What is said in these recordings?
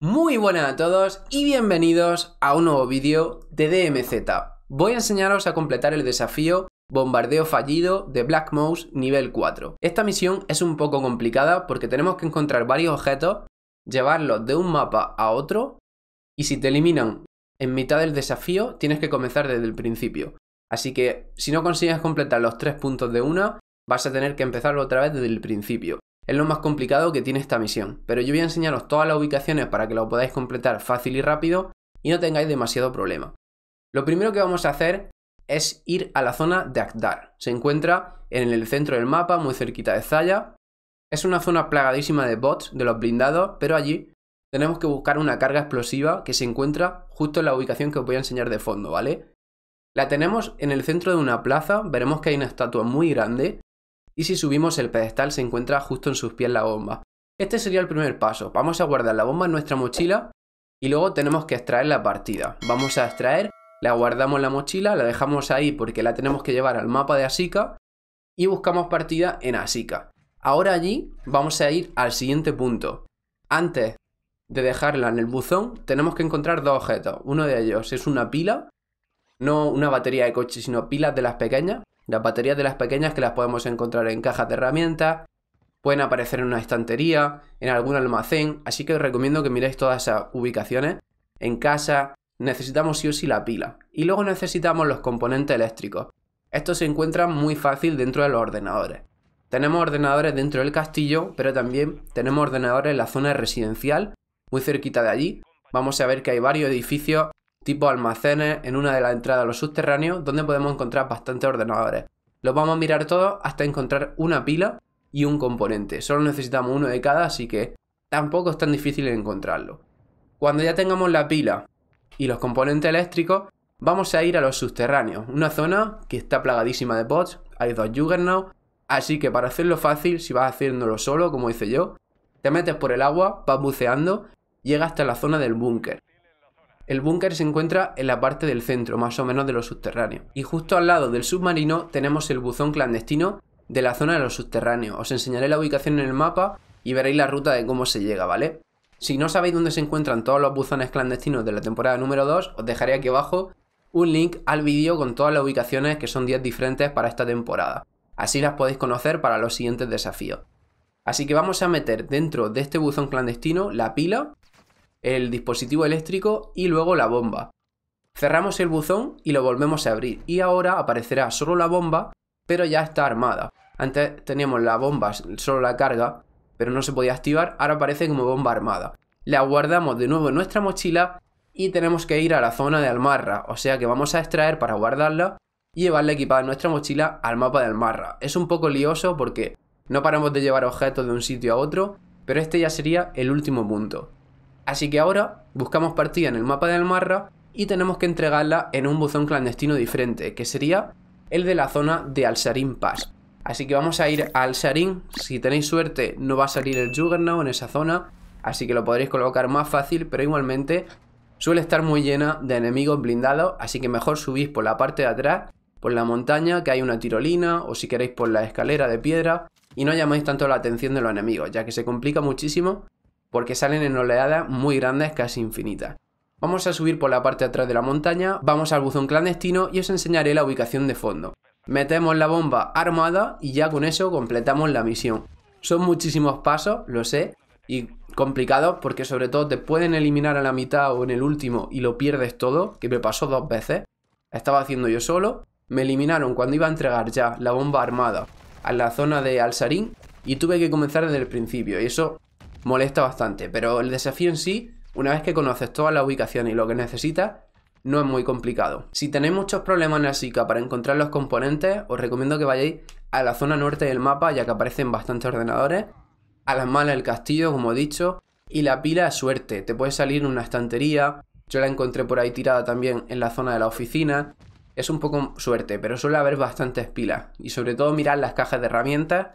Muy buenas a todos y bienvenidos a un nuevo vídeo de DMZ. Voy a enseñaros a completar el desafío Bombardeo fallido de Black Mouse nivel 4. Esta misión es un poco complicada porque tenemos que encontrar varios objetos, llevarlos de un mapa a otro y si te eliminan en mitad del desafío tienes que comenzar desde el principio. Así que si no consigues completar los tres puntos de una, vas a tener que empezarlo otra vez desde el principio. Es lo más complicado que tiene esta misión, pero yo voy a enseñaros todas las ubicaciones para que lo podáis completar fácil y rápido y no tengáis demasiado problema. Lo primero que vamos a hacer es ir a la zona de Akdar. Se encuentra en el centro del mapa, muy cerquita de Zaya. Es una zona plagadísima de bots, de los blindados, pero allí tenemos que buscar una carga explosiva que se encuentra justo en la ubicación que os voy a enseñar de fondo, ¿vale? La tenemos en el centro de una plaza, veremos que hay una estatua muy grande y si subimos el pedestal se encuentra justo en sus pies la bomba. Este sería el primer paso. Vamos a guardar la bomba en nuestra mochila y luego tenemos que extraer la partida. Vamos a extraer, la guardamos en la mochila, la dejamos ahí porque la tenemos que llevar al mapa de Asika y buscamos partida en Asika. Ahora allí vamos a ir al siguiente punto. Antes de dejarla en el buzón tenemos que encontrar dos objetos. Uno de ellos es una pila, no una batería de coche, sino pilas de las pequeñas. Las baterías de las pequeñas que las podemos encontrar en cajas de herramientas, pueden aparecer en una estantería, en algún almacén, así que os recomiendo que miréis todas esas ubicaciones. En casa necesitamos sí o sí la pila. Y luego necesitamos los componentes eléctricos. Estos se encuentran muy fácil dentro de los ordenadores. Tenemos ordenadores dentro del castillo, pero también tenemos ordenadores en la zona residencial, muy cerquita de allí. Vamos a ver que hay varios edificios tipo almacenes en una de las entradas a los subterráneos donde podemos encontrar bastantes ordenadores. Los vamos a mirar todos hasta encontrar una pila y un componente. Solo necesitamos uno de cada, así que tampoco es tan difícil encontrarlo. Cuando ya tengamos la pila y los componentes eléctricos, vamos a ir a los subterráneos, una zona que está plagadísima de bots, hay dos Juggernaut, así que para hacerlo fácil, si vas haciéndolo solo, como hice yo, te metes por el agua, vas buceando, llegas hasta la zona del búnker. El búnker se encuentra en la parte del centro, más o menos de los subterráneos. Y justo al lado del submarino tenemos el buzón clandestino de la zona de los subterráneos. Os enseñaré la ubicación en el mapa y veréis la ruta de cómo se llega, ¿vale? Si no sabéis dónde se encuentran todos los buzones clandestinos de la temporada número 2, os dejaré aquí abajo un link al vídeo con todas las ubicaciones que son 10 diferentes para esta temporada. Así las podéis conocer para los siguientes desafíos. Así que vamos a meter dentro de este buzón clandestino la pila el dispositivo eléctrico y luego la bomba. Cerramos el buzón y lo volvemos a abrir y ahora aparecerá solo la bomba pero ya está armada. Antes teníamos la bomba, solo la carga, pero no se podía activar, ahora aparece como bomba armada. La guardamos de nuevo en nuestra mochila y tenemos que ir a la zona de Almarra, o sea que vamos a extraer para guardarla y llevarla equipada en nuestra mochila al mapa de Almarra. Es un poco lioso porque no paramos de llevar objetos de un sitio a otro, pero este ya sería el último punto. Así que ahora buscamos partida en el mapa de Almarra y tenemos que entregarla en un buzón clandestino diferente, que sería el de la zona de Al-Sarin Pass. Así que vamos a ir a Al-Sarin, si tenéis suerte no va a salir el Juggernaut en esa zona, así que lo podréis colocar más fácil, pero igualmente suele estar muy llena de enemigos blindados, así que mejor subís por la parte de atrás, por la montaña, que hay una tirolina, o si queréis por la escalera de piedra, y no llaméis tanto la atención de los enemigos, ya que se complica muchísimo porque salen en oleadas muy grandes, casi infinitas. Vamos a subir por la parte de atrás de la montaña, vamos al buzón clandestino y os enseñaré la ubicación de fondo. Metemos la bomba armada y ya con eso completamos la misión. Son muchísimos pasos, lo sé, y complicados porque sobre todo te pueden eliminar a la mitad o en el último y lo pierdes todo, que me pasó dos veces. Estaba haciendo yo solo, me eliminaron cuando iba a entregar ya la bomba armada a la zona de Alsarín y tuve que comenzar desde el principio y eso molesta bastante, pero el desafío en sí, una vez que conoces toda la ubicación y lo que necesitas, no es muy complicado. Si tenéis muchos problemas en la SICA para encontrar los componentes, os recomiendo que vayáis a la zona norte del mapa, ya que aparecen bastantes ordenadores, a las malas del castillo, como he dicho, y la pila es suerte, te puede salir una estantería, yo la encontré por ahí tirada también en la zona de la oficina, es un poco suerte, pero suele haber bastantes pilas, y sobre todo mirar las cajas de herramientas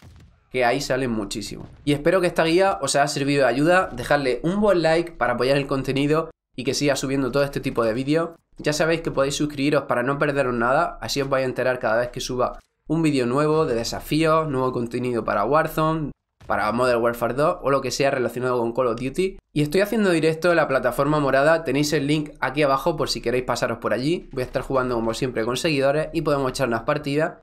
que ahí salen muchísimo. Y espero que esta guía os haya servido de ayuda, dejarle un buen like para apoyar el contenido y que siga subiendo todo este tipo de vídeos. Ya sabéis que podéis suscribiros para no perderos nada, así os vais a enterar cada vez que suba un vídeo nuevo de desafíos, nuevo contenido para Warzone, para Modern Warfare 2 o lo que sea relacionado con Call of Duty. Y estoy haciendo directo en la plataforma morada, tenéis el link aquí abajo por si queréis pasaros por allí. Voy a estar jugando como siempre con seguidores y podemos echar unas partidas.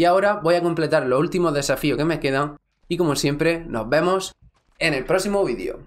Y ahora voy a completar los últimos desafíos que me quedan y como siempre nos vemos en el próximo vídeo.